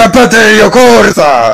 ¡Escapate, corta!